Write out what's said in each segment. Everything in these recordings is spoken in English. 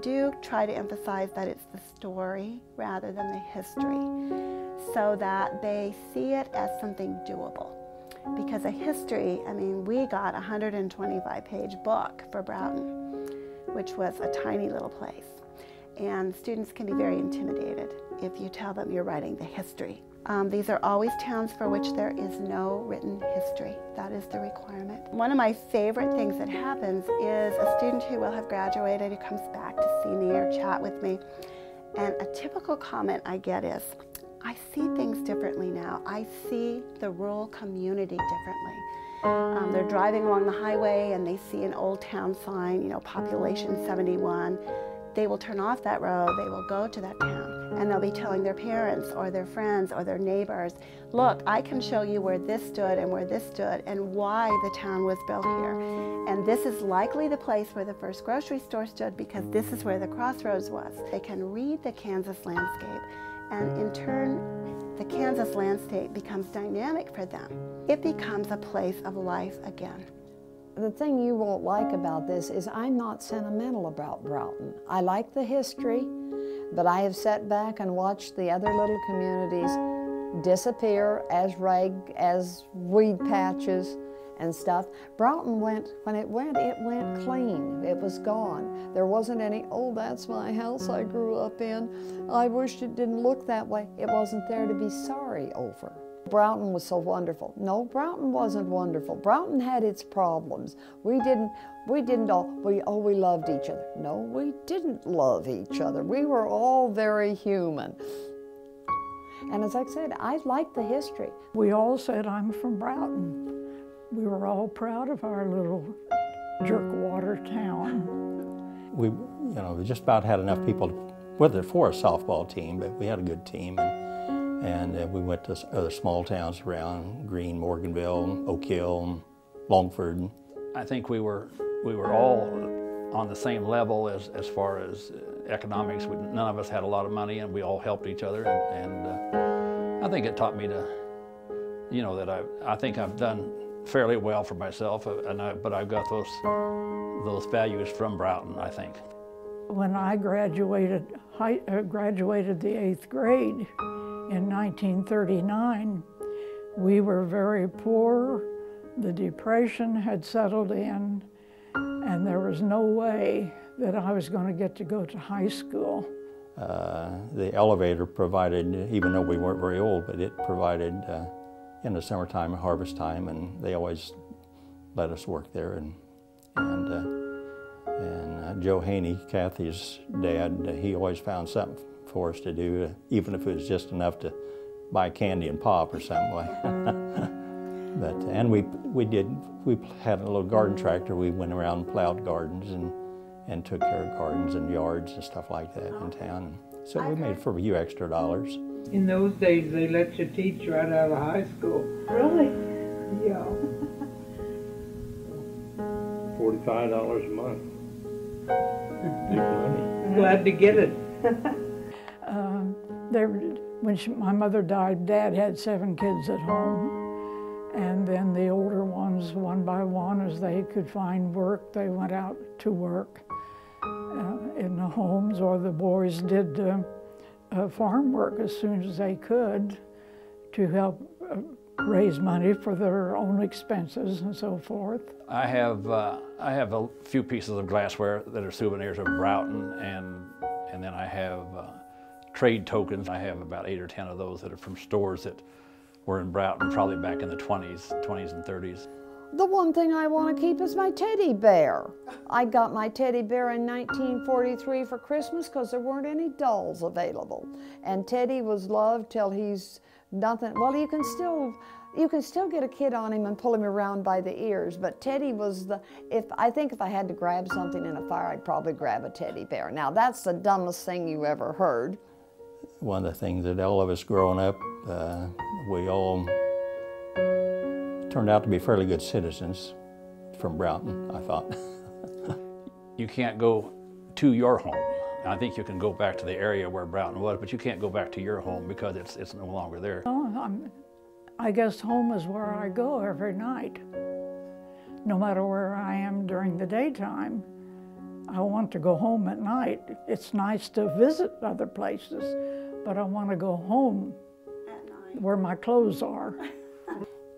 do try to emphasize that it's the story rather than the history so that they see it as something doable. Because a history, I mean, we got a 125 page book for Broughton, which was a tiny little place. And students can be very intimidated if you tell them you're writing the history. Um, these are always towns for which there is no written history. That is the requirement. One of my favorite things that happens is a student who will have graduated who comes back to see me or chat with me. And a typical comment I get is, I see things differently now. I see the rural community differently. Um, they're driving along the highway and they see an old town sign, you know, population 71 they will turn off that road, they will go to that town, and they'll be telling their parents or their friends or their neighbors, look, I can show you where this stood and where this stood and why the town was built here. And this is likely the place where the first grocery store stood because this is where the crossroads was. They can read the Kansas landscape and in turn, the Kansas landscape becomes dynamic for them. It becomes a place of life again. The thing you won't like about this is I'm not sentimental about Broughton. I like the history, but I have sat back and watched the other little communities disappear as rag, as weed patches and stuff. Broughton went, when it went, it went clean. It was gone. There wasn't any, oh, that's my house I grew up in. I wished it didn't look that way. It wasn't there to be sorry over. Broughton was so wonderful. No, Broughton wasn't wonderful. Broughton had its problems. We didn't, we didn't all, we, oh, we loved each other. No, we didn't love each other. We were all very human. And as I said, I like the history. We all said, I'm from Broughton. We were all proud of our little jerkwater town. We, you know, we just about had enough people with it for a softball team, but we had a good team. And, and uh, we went to other small towns around, Green, Morganville, Oak Hill, Longford. I think we were, we were all on the same level as, as far as uh, economics. We, none of us had a lot of money and we all helped each other. And, and uh, I think it taught me to, you know, that I, I think I've done fairly well for myself, uh, and I, but I've got those, those values from Broughton, I think. When I graduated, high, uh, graduated the eighth grade, in 1939, we were very poor. The Depression had settled in, and there was no way that I was going to get to go to high school. Uh, the elevator provided, even though we weren't very old, but it provided uh, in the summertime, harvest time, and they always let us work there. And, and, uh, and uh, Joe Haney, Kathy's dad, he always found something for us to do, even if it was just enough to buy candy and pop or something like But, and we, we did, we had a little garden tractor. We went around and plowed gardens and, and took care of gardens and yards and stuff like that in town. So we made for a few extra dollars. In those days, they let you teach right out of high school. Really? Yeah. Forty-five dollars a month. Big money. Glad to get it. There, when she, my mother died, Dad had seven kids at home. And then the older ones, one by one, as they could find work, they went out to work uh, in the homes, or the boys did uh, uh, farm work as soon as they could to help uh, raise money for their own expenses and so forth. I have, uh, I have a few pieces of glassware that are souvenirs of Broughton, and, and then I have uh, trade tokens. I have about eight or 10 of those that are from stores that were in Broughton probably back in the 20s, 20s and 30s. The one thing I want to keep is my teddy bear. I got my teddy bear in 1943 for Christmas because there weren't any dolls available. And Teddy was loved till he's nothing. Well, you can still you can still get a kid on him and pull him around by the ears, but Teddy was the, if I think if I had to grab something in a fire, I'd probably grab a teddy bear. Now that's the dumbest thing you ever heard one of the things that all of us growing up, uh, we all turned out to be fairly good citizens from Broughton, I thought. you can't go to your home. I think you can go back to the area where Broughton was, but you can't go back to your home because it's, it's no longer there. Oh, I'm, I guess home is where I go every night. No matter where I am during the daytime, I want to go home at night. It's nice to visit other places, but I want to go home where my clothes are.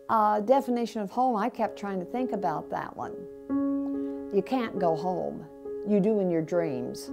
Uh, definition of home, I kept trying to think about that one. You can't go home. You do in your dreams.